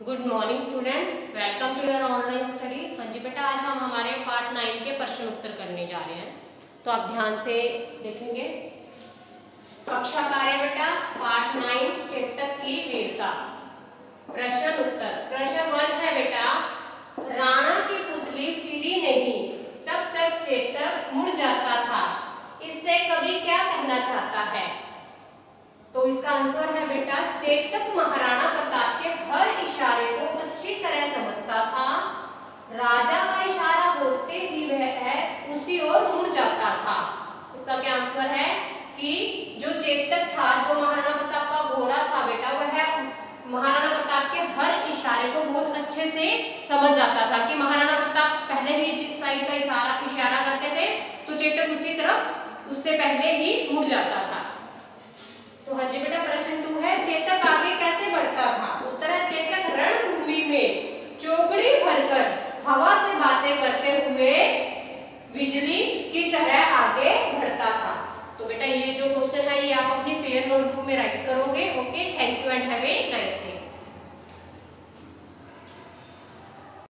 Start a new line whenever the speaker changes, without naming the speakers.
Good morning student welcome to your online study हाँ जी बेटा, आज हम हमारे पार्ट नाइन के प्रश्न उत्तर करने जा रहे हैं। तो आप ध्यान से देखेंगे। कक्षा कार्य बेटा पार्ट नाइन चेतक की वीरता। प्रश्न उत्तर। प्रश्न वन है बेटा, राणा की पुतली फिरी नहीं, तब तक चेतक मुड़ जाता था। इससे कवि क्या कहना चाहता है? तो इसका आंसर है बेटा, चेतक महाराणा प्रताप के हर इशारे को अच्छी तरह समझता था राजा का इशारा होते ही वह है उसी ओर मुड़ जाता था इसका क्या आंसर है कि जो चेतक था, जो महाराणा प्रताप का घोड़ा था बेटा, वह महाराणा प्रताप के हर इशारे को बहुत अच्छे से समझ जाता था कि महाराणा प्रताप पहले ही जिस साइड का इशारा इशारा करते थे तो चेतक उसी तरफ़ उससे पहले ही मुड़ जाता था। तो हाँ जी बेटा, प्रश्न टू है, चेतक आगे कैसे बढ़ता था? उत्तर है, चेतक रणभूमि में चौकड़ी भरकर हवा से बातें करते हुए बिजली की तरह आगे बढ़ता था तो बेटा ये जो क्वेश्चन है ये आप अपनी फेयर नोटबुक में राइट करोगे ओके थैंक यू एंड